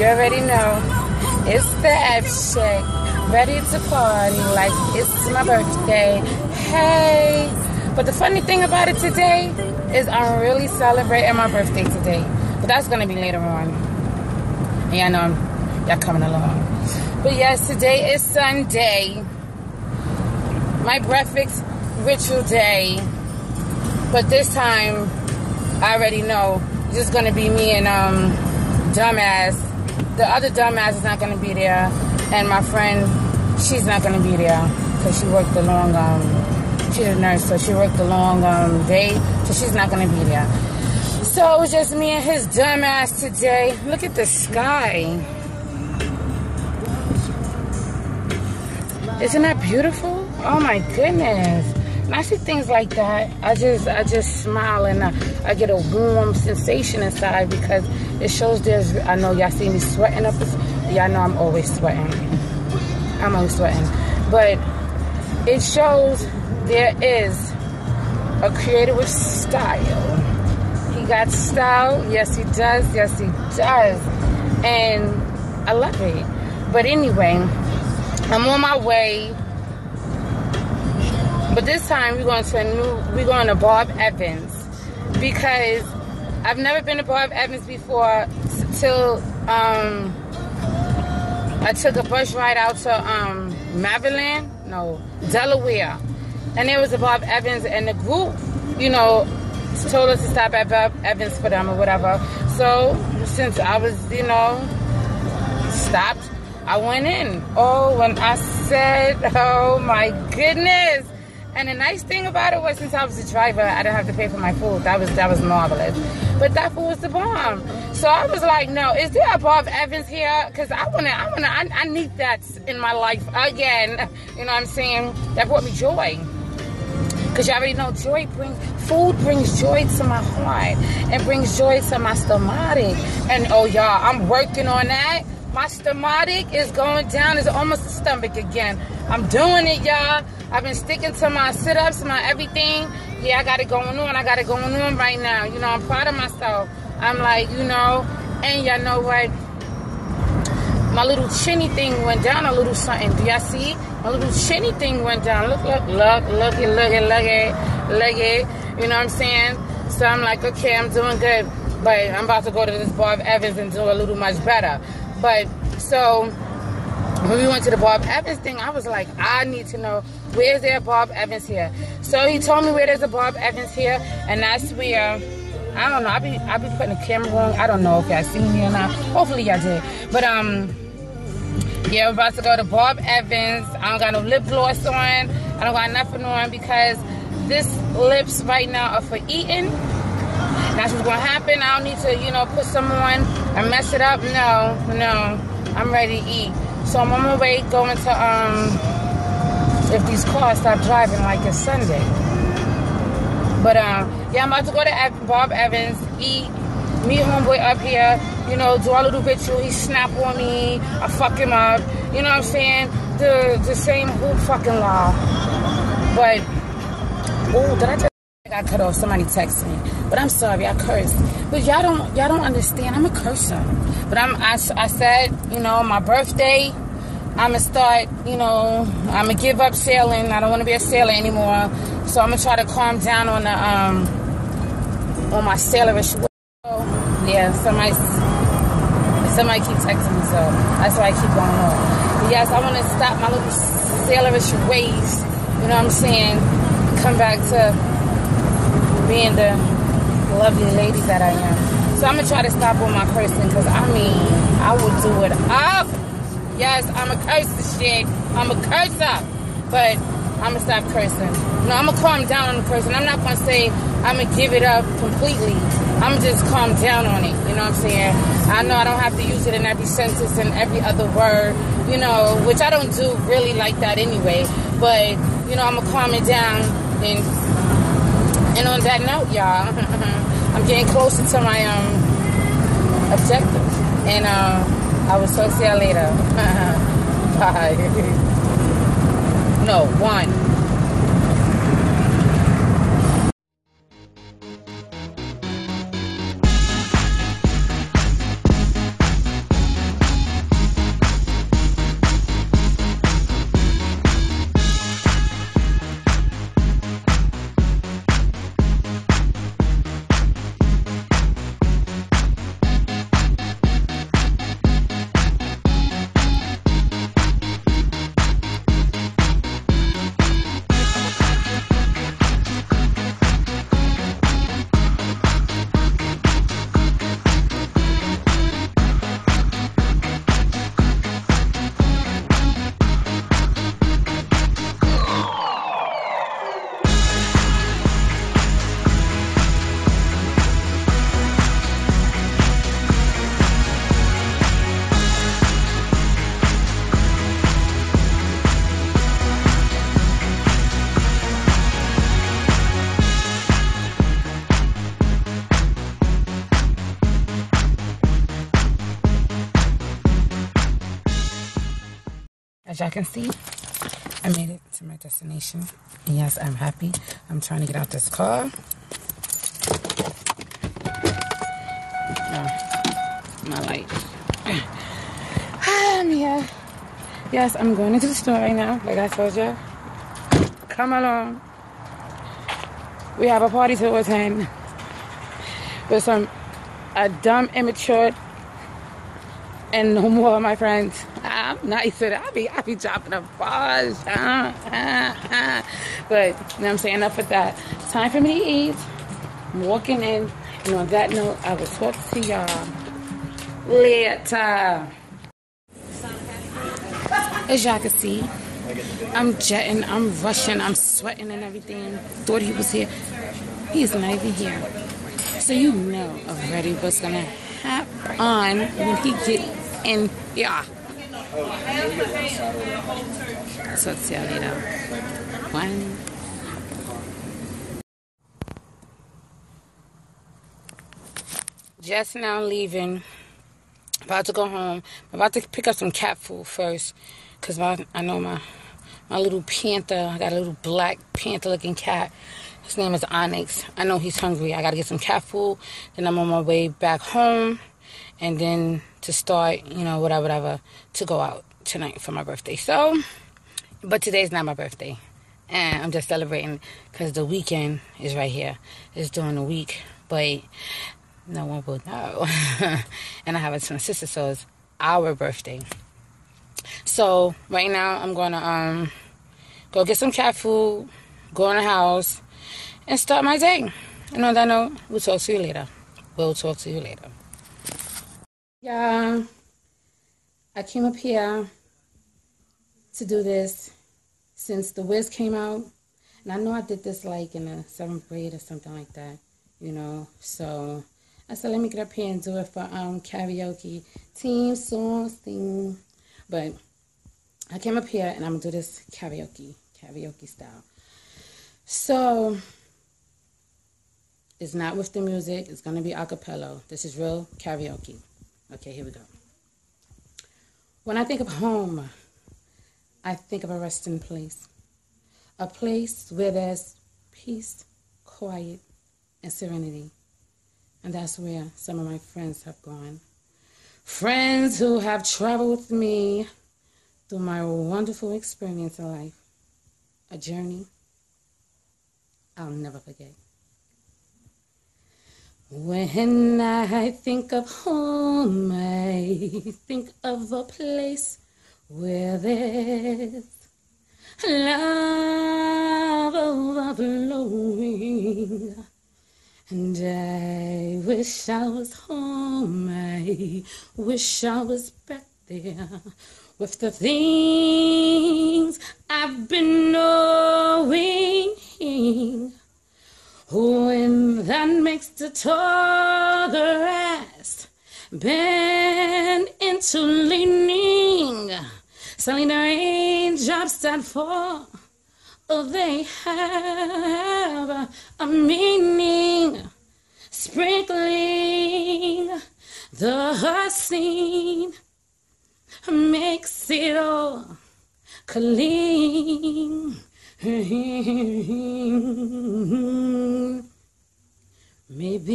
You already know. It's the F Chick. Ready to party like it's my birthday. Hey. But the funny thing about it today is I'm really celebrating my birthday today. But that's to be later on. Yeah, I know I'm, y'all coming along. But yes, today is Sunday. My breakfast ritual day. But this time, I already know it's just going to be me and um, Dumbass. The other Dumbass is not going to be there. And my friend, she's not going to be there because she worked a long, um, she's a nurse, so she worked a long um, day, so she's not going to be there. So it was just me and his dumbass today. Look at the sky. Isn't that beautiful? Oh my goodness. When I see things like that, I just I just smile and I, I get a warm sensation inside because it shows there's, I know y'all see me sweating up, y'all know I'm always sweating. I'm always sweating. But it shows there is a creator with style. He got style, yes he does, yes he does. And I love it. But anyway, I'm on my way but this time we're going to a new, we're going to Bob Evans because I've never been to Bob Evans before till um, I took a bus ride out to um, Maryland, no, Delaware. And there was a Bob Evans and the group, you know, told us to stop at Bob Evans for them or whatever. So since I was, you know, stopped, I went in. Oh, when I said, oh my goodness. And the nice thing about it was since I was a driver, I didn't have to pay for my food. That was that was marvelous. But that food was the bomb. So I was like, no, is there a Bob Evans here? Because I wanna, I wanna, I, I need that in my life again. You know what I'm saying? That brought me joy. Because you already know joy brings, food brings joy to my heart. It brings joy to my stomach. And oh y'all, I'm working on that. My stomach is going down. It's almost a stomach again. I'm doing it, y'all. I've been sticking to my sit-ups, my everything. Yeah, I got it going on. I got it going on right now. You know, I'm proud of myself. I'm like, you know, and y'all know what? My little chinny thing went down a little something. Do y'all see? My little chinny thing went down. Look, look, look, look it, look it, look it, look it. You know what I'm saying? So I'm like, okay, I'm doing good. But I'm about to go to this Bob Evans and do a little much better. But so when we went to the Bob Evans thing, I was like, I need to know where's there Bob Evans here. So he told me where there's a Bob Evans here, and that's where I don't know. I be I be putting the camera on. I don't know if y'all seen me or not. Hopefully y'all did. But um, yeah, we're about to go to Bob Evans. I don't got no lip gloss on. I don't got nothing on because this lips right now are for eating. That's what's gonna happen. I don't need to, you know, put some on and mess it up. No, no. I'm ready to eat. So I'm on my way going to, um, if these cars stop driving like it's Sunday. But, um, yeah, I'm about to go to Bob Evans, eat, meet homeboy up here, you know, do a little ritual. He snap on me, I fuck him up. You know what I'm saying? The, the same whole fucking law. But, oh, did I just I cut off. Somebody text me, but I'm sorry. I cursed. But y'all don't y'all don't understand. I'm a cursor. But I'm I, I said you know my birthday. I'm gonna start. You know I'm gonna give up sailing. I don't want to be a sailor anymore. So I'm gonna try to calm down on the um on my sailorish. Yeah, somebody somebody keep texting me, so that's why I keep going on. But yes, I want to stop my little sailorish ways. You know what I'm saying? Come back to being the lovely lady that I am. So I'm gonna try to stop on my cursing because I mean I would do it up. Yes, I'm a cursor shit. I'm a cursor. But I'm gonna stop cursing. No, I'm gonna calm down on the cursing. I'm not gonna say I'm gonna give it up completely. I'm just calm down on it. You know what I'm saying? I know I don't have to use it in every sentence and every other word, you know, which I don't do really like that anyway. But, you know, I'm gonna calm it down and and on that note, y'all, I'm getting closer to my um objective. And uh, I will talk to y'all later. Bye. no, one. As y'all can see, I made it to my destination. And yes, I'm happy. I'm trying to get out this car. Oh, my light. Um, I'm here. Yes, I'm going into the store right now, like I told you. Come along. We have a party to attend with some a dumb, immature, and no more my friends. I'm nice it. I be I be dropping a uh. But you know what I'm saying? Enough with that. time for me to eat. I'm walking in. And on that note, I will talk to y'all later. As y'all can see, I'm jetting, I'm rushing, I'm sweating and everything. Thought he was here. He's not even here. So you know already what's gonna happen when he get in here. So see. One. Just now leaving. About to go home. I'm about to pick up some cat food first. Because my, I know my, my little panther, I got a little black panther looking cat. His name is Onyx. I know he's hungry. I got to get some cat food. Then I'm on my way back home. And then to start, you know, whatever, whatever, to go out tonight for my birthday. So, but today's not my birthday. And I'm just celebrating because the weekend is right here. It's during the week. But no one will know. and I have a twin sister, so it's our birthday. So right now I'm gonna um go get some cat food, go in the house, and start my day. And on that note, we'll talk to you later. We'll talk to you later. Yeah, I came up here to do this since The Wiz came out. And I know I did this like in the seventh grade or something like that, you know. So I said, let me get up here and do it for um, karaoke. Team songs, thing. But I came up here and I'm going to do this karaoke, karaoke style. So it's not with the music. It's going to be a cappella. This is real karaoke. Okay, here we go. When I think of home, I think of a resting place. A place where there's peace, quiet, and serenity. And that's where some of my friends have gone. Friends who have traveled with me through my wonderful experience in life. A journey I'll never forget. When I think of home, I think of a place where there's love overflowing and I wish I was home. I wish I was back there with the things I've been knowing. When that makes the tall rest? Bend into leaning, suddenly the raindrops that fall. Oh, they have a meaning, sprinkling the scene. Makes it all clean. Maybe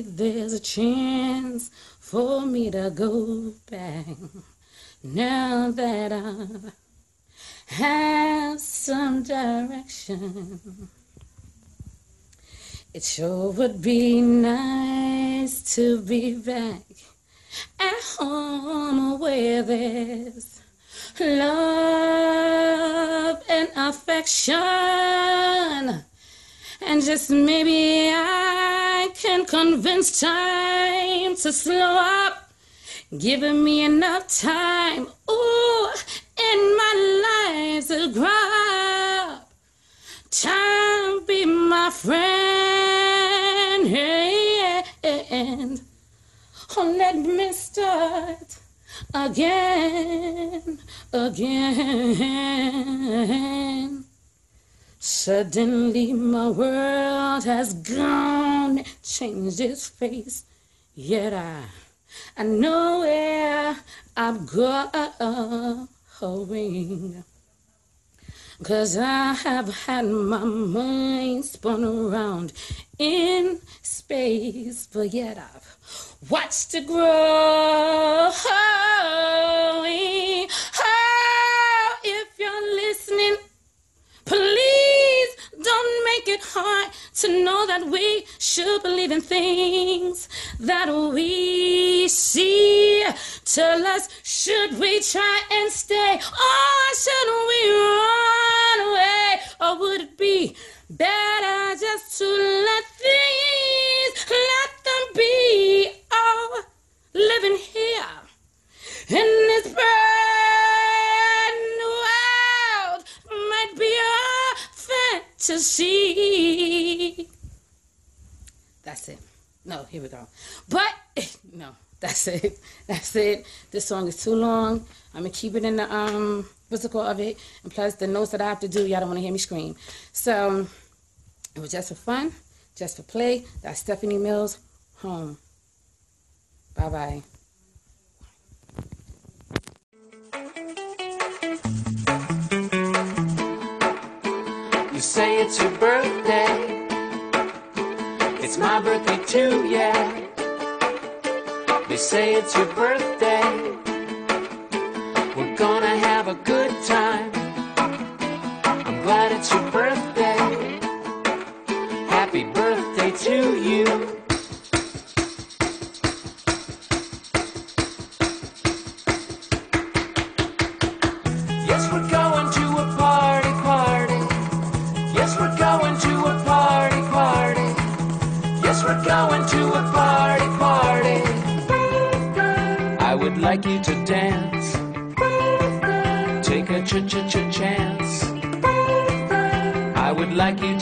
there's a chance for me to go back now that I've some direction. It sure would be nice to be back at home where there's love and affection. And just maybe I can convince time to slow up, giving me enough time. Ooh, in my life to up. Time be my friend. And oh, let me start again, again. Suddenly my world has gone, changed its face. Yet I, I know where I'm going. Cause I have had my mind spun around in space, but yet I've watched it grow. Oh, if you're listening, please don't make it hard to know that we should believe in things that we see. Tell us, should we try and stay, or should we run that's it. That's it. This song is too long. I'm gonna keep it in the um physical of it, and plus the notes that I have to do, y'all don't want to hear me scream. So it was just for fun, just for play. That's Stephanie Mills. Home. Bye bye. You say it's your birthday. It's my birthday too, yeah. They say it's your birthday. We're gonna have a good time. I'm glad it's your birthday. Happy birthday to you. Yes, we're going to a party, party. Yes, we're going to a party, party. Yes, we're going to a party, party. Would like you to dance. Take a ch ch ch chance. I would like you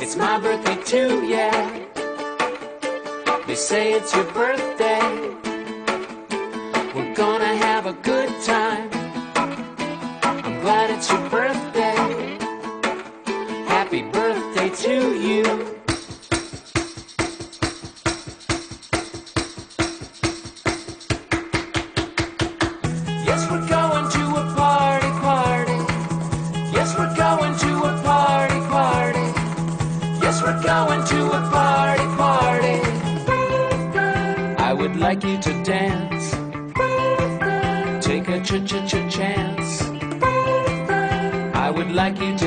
It's my birthday too, yeah. They say it's your birthday. We're gonna have a good time. I'm glad it's your birthday. Happy birthday to you. Yes, we're going to a party, party. Yes, we're going to ch ch ch chance. I would like you.